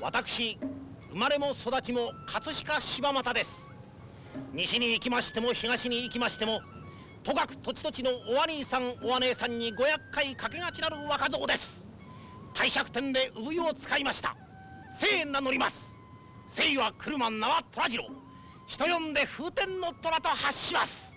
私生まれも育ちも葛飾柴又です。西に行きましても東に行きましてもとかく土地土地のお兄さんお姉さんにご厄介かけがちなる若造です。帝釈天で産湯を使いました。姓名乗ります。姓は車名は虎次郎。人呼んで風天の虎と発します。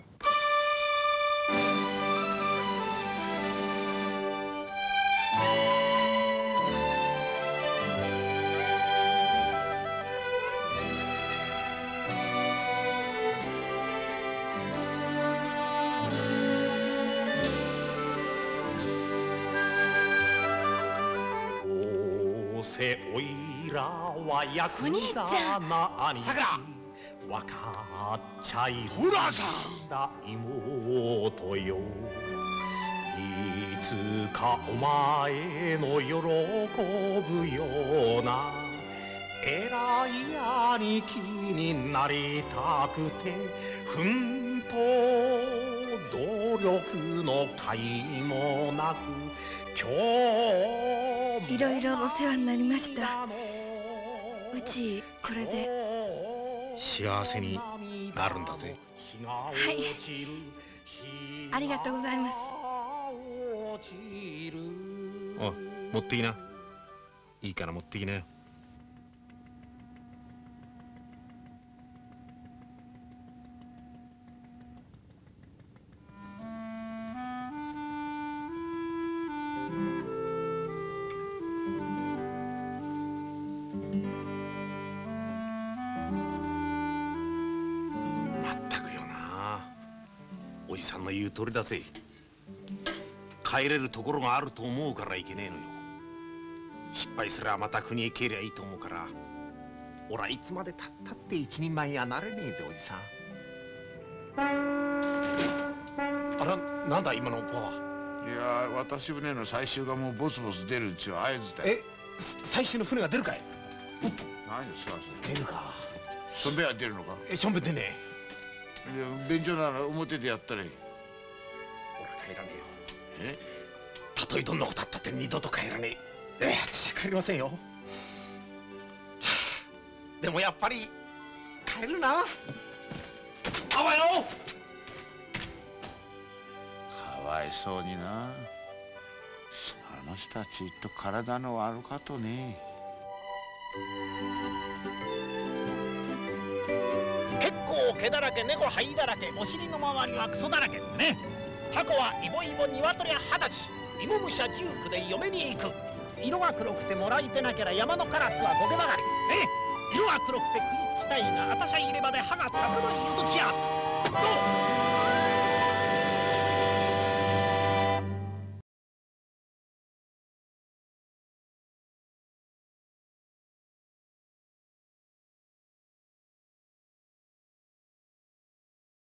せおいらはヤクザな兄。さくらわかっちゃいるほらさん。だ妹よ。いつかお前の喜ぶような偉い兄貴になりたくて奮闘努力の甲斐もなく今日もいろいろお世話になりました。うちこれで。幸せになるんだぜ。はい。ありがとうございます。おい持ってきな。いいから持ってきなよおじさんの言う通りだぜ。帰れるところがあると思うからいけねえのよ。失敗すればまた国へ帰りゃいいと思うから。俺はいつまでたったって一人前にはなれねえぜおじさん。あらなんだ今のパワーいや渡し船の最終がもうボスボス出るっちゅう合図だよ。えす最終の船が出るかい？何ですか出るか。それそんべは出るのか？えしょんべん出ねえいや便所なら表でやったらいい。俺帰らねえよ。え？たとえどんなことあったって二度と帰らねえ。ええ私は帰りませんよ。はあでもやっぱり帰るな。あわよ！かわいそうにな。あの人たちと体の悪かとね猫を毛だらけ猫灰だらけお尻の周りはクソだらけね。タコはイボイボ鶏は二十歳。芋虫は十九で嫁に行く。色が黒くてもらいてなけりゃ山のカラスはボケばかり。ね。色が黒くて食いつきたいがあたしゃ入れ歯で歯が立たないいうときや。どう？